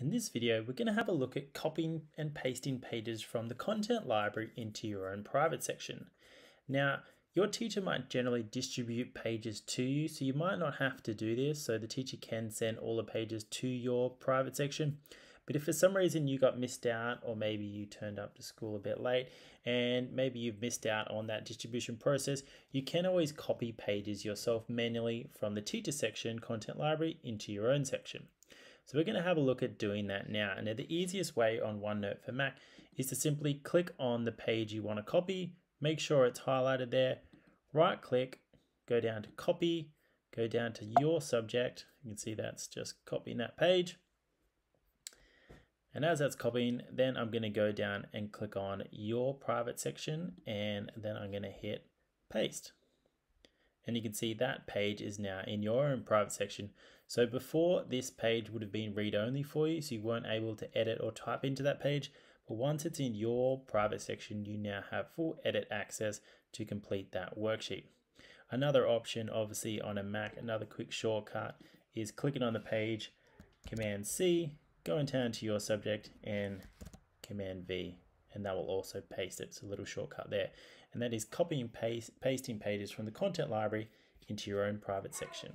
In this video, we're going to have a look at copying and pasting pages from the content library into your own private section. Now, your teacher might generally distribute pages to you, so you might not have to do this. So the teacher can send all the pages to your private section. But if for some reason you got missed out, or maybe you turned up to school a bit late, and maybe you've missed out on that distribution process, you can always copy pages yourself manually from the teacher section content library into your own section. So we're going to have a look at doing that now. And the easiest way on OneNote for Mac is to simply click on the page you want to copy, make sure it's highlighted there, right click, go down to copy, go down to your subject. You can see that's just copying that page. And as that's copying, then I'm going to go down and click on your private section and then I'm going to hit paste and you can see that page is now in your own private section. So before this page would have been read only for you, so you weren't able to edit or type into that page. But once it's in your private section, you now have full edit access to complete that worksheet. Another option, obviously on a Mac, another quick shortcut is clicking on the page, Command C, going down to your subject and Command V and that will also paste it. It's a little shortcut there. And that is copying and paste, pasting pages from the content library into your own private section.